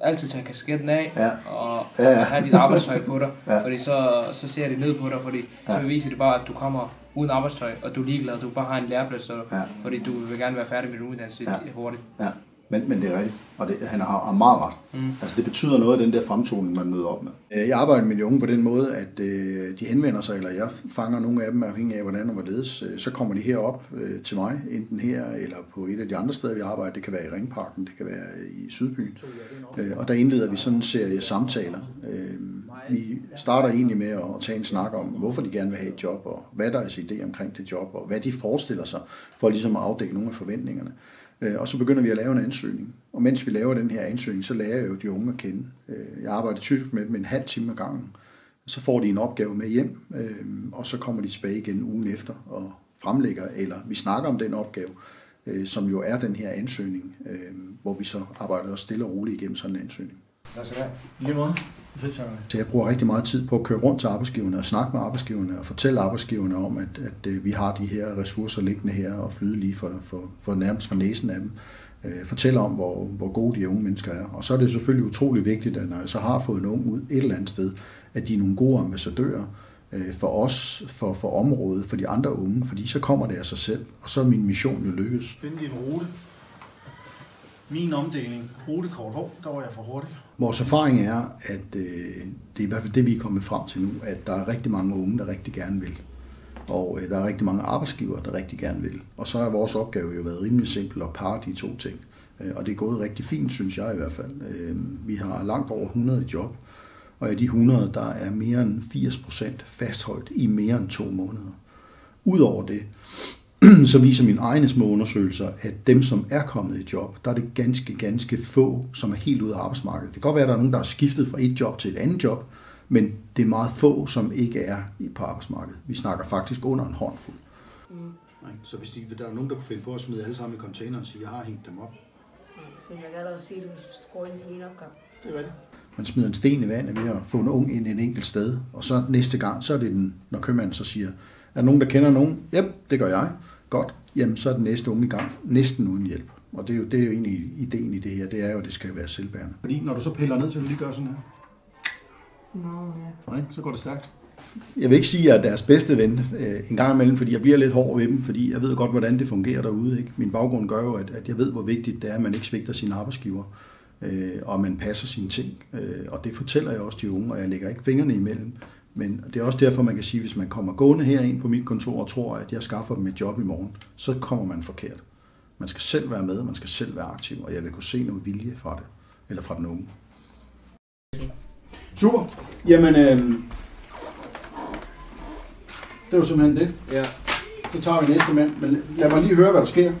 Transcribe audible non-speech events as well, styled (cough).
altid tage kasketten af, Ja. og Ja, ja. have dit arbejdstøj på dig, Ja. fordi så, så ser de ned på dig, fordi så Ja. viser det bare, at du kommer uden arbejdstøj, og du er ligeglad, du bare har en læreplads, så, Ja. fordi du vil gerne være færdig med din uddannelse Ja. hurtigt. Ja, men, men det er rigtigt, og det, han har, har meget ret. Mm. Altså det betyder noget af den der fremtoning, man møder op med. Øh, Jeg arbejder med de unge på den måde, at øh, de henvender sig, eller jeg fanger nogle af dem, afhængig af hvordan og hvorledes. Øh, Så kommer de herop øh, til mig, enten her eller på et af de andre steder, vi arbejder. Det kan være i Ringparken, det kan være i Sydbyen. Øh, Og der indleder vi sådan en serie samtaler. Øh, Vi starter egentlig med at tage en snak om, hvorfor de gerne vil have et job, og hvad der er deres idé omkring det job, og hvad de forestiller sig, for ligesom at afdække nogle af forventningerne. Øh, Og så begynder vi at lave en ansøgning. Og mens vi laver den her ansøgning, så lærer jeg jo de unge at kende. Øh, jeg arbejder typisk med dem en halv time ad gangen. Så får de en opgave med hjem, øh, og så kommer de tilbage igen ugen efter og fremlægger, eller vi snakker om den opgave, øh, som jo er den her ansøgning, hvor vi så arbejder os stille og roligt igennem sådan en ansøgning. Tak skal du have. Lige måde. Så jeg bruger rigtig meget tid på at køre rundt til arbejdsgiverne og snakke med arbejdsgiverne og fortælle arbejdsgiverne om, at, at øh, vi har de her ressourcer liggende her og flyde lige for, for, for nærmest for næsen af dem. Øh, fortælle om, hvor, hvor gode de unge mennesker er. Og så er det selvfølgelig utrolig vigtigt, at når jeg så har fået en ung ud et eller andet sted, at de er nogle gode ambassadører øh, for os, for, for området, for de andre unge, fordi så kommer det af sig selv, og så er min mission jo lykkes. Finde din rute. Min omdeling. Rutekort. hår, der var jeg for hurtig. Vores erfaring er, at øh, det er i hvert fald det, vi er kommet frem til nu, at der er rigtig mange unge, der rigtig gerne vil. Og øh, der er rigtig mange arbejdsgivere, der rigtig gerne vil. Og så har vores opgave jo været rimelig simpel at parre de to ting. Øh, og det er gået rigtig fint, synes jeg i hvert fald. Øh, vi har langt over 100 job, og af de 100, der er mere end 80 procent fastholdt i mere end to måneder. Udover det, (clears throat) så viser mine egne små undersøgelser, at dem, som er kommet i job, der er det ganske, ganske få, som er helt ude af arbejdsmarkedet. Det kan godt være, at der er nogen, der er skiftet fra et job til et andet job, men det er meget få, som ikke er i- på arbejdsmarkedet. Vi snakker faktisk under en håndfuld. Mm. Nej, Så hvis de, der er nogen, der kunne finde på at smide alle sammen i containeren og sige, jeg har hængt dem op. For jeg kan allerede se, at du går ind i en opgave. Det er rigtigt. Man smider en sten i vandet ved at få en ung ind et enkelt sted, og så næste gang, så er det den, når købmanden så siger, er der nogen, der kender nogen? Jep, det gør jeg. Godt. Jamen, så er den næste unge i gang, næsten uden hjælp. Og det er jo, det er jo egentlig ideen i det her, det er jo, at det skal være selvbærende. Fordi når du så piller ned, så vil du lige gøre sådan her. Nå, ja. Nej, så går det stærkt. Jeg vil ikke sige, at jeg er deres bedste ven øh, en gang imellem, fordi jeg bliver lidt hård ved dem, fordi jeg ved godt, hvordan det fungerer derude. Ikke? Min baggrund gør jo, at, at jeg ved, hvor vigtigt det er, at man ikke svigter sine arbejdsgiver, øh, og man passer sine ting. Øh, og det fortæller jeg også de unge, og jeg lægger ikke fingrene imellem. Men det er også derfor, man kan sige, at hvis man kommer gående herind på mit kontor og tror, at jeg skaffer dem et job i morgen, så kommer man forkert. Man skal selv være med, man skal selv være aktiv, og jeg vil kunne se noget vilje fra det, eller fra den unge. Super. Jamen, øh, det var simpelthen det. Ja. Så tager vi næste mand, men lad mig lige høre, hvad der sker.